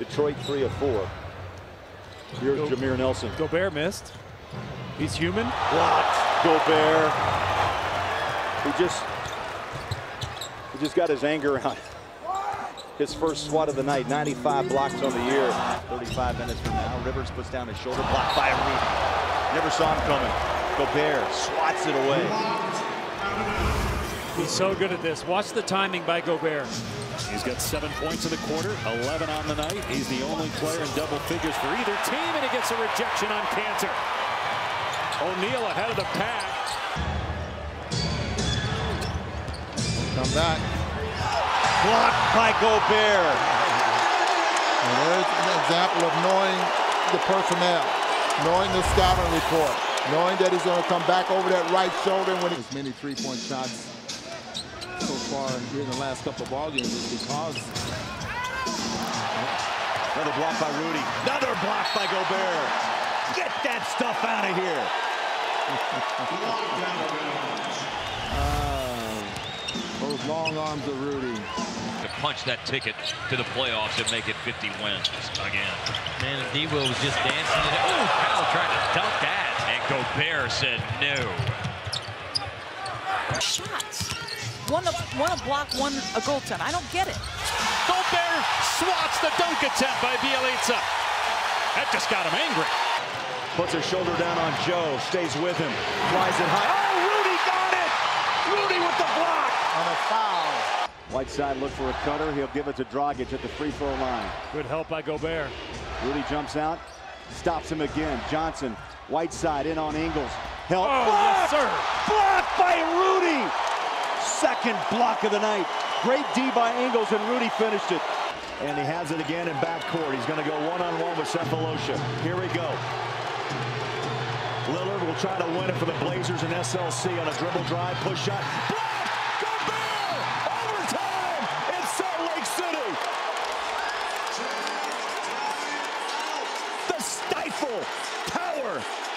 Detroit three of four. Here's Go- Jameer Nelson. Gobert missed. He's human. Blocked. Gobert. He just he just got his anger out. His first swat of the night, 95 blocks on the year. 35 minutes from now, Rivers puts down his shoulder block by Reed. Never saw him coming. Gobert swats it away. He's so good at this. Watch the timing by Gobert. He's got seven points in the quarter, 11 on the night. He's the only player in double figures for either team, and he gets a rejection on Kanter. O'Neale ahead of the pack. Come back. Blocked by Gobert. And there's an example of knowing the personnel, knowing the scouting report, knowing that he's going to come back over that right shoulder when he... as many three-point shots so far here in the last couple of ball games is because Another block by Rudy. Another block by Gobert. Get that stuff out of here. uh, those long arms of Rudy. to punch that ticket to the playoffs and make it 50 wins again. Man, Debo was just dancing. Oh, Powell tried to dunk that. And Gobert said no. shots. One a, one a block, one a goaltend. I don't get it. Gobert swats the dunk attempt by Bjelica. That just got him angry. Puts his shoulder down on Joe. Stays with him. Flies it high. Oh, Rudy got it. Rudy with the block. On a foul. Whiteside look for a cutter. He'll give it to Dragic at the free throw line. Good help by Gobert. Rudy jumps out, stops him again. Johnson, Whiteside in on Ingles. Help. Oh, Blocked! yes, sir. Blocked by Rudy. Second block of the night. Great D by Ingles, and Rudy finished it. And he has it again in backcourt. He's going to go one-on-one with Sefolosha. Here we go. Lillard will try to win it for the Blazers and SLC on a dribble drive, push shot. Block! Overtime! in Salt Lake City! The stifle! Power!